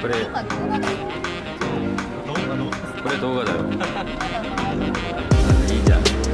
これ。これ動画だよ。いいじゃん。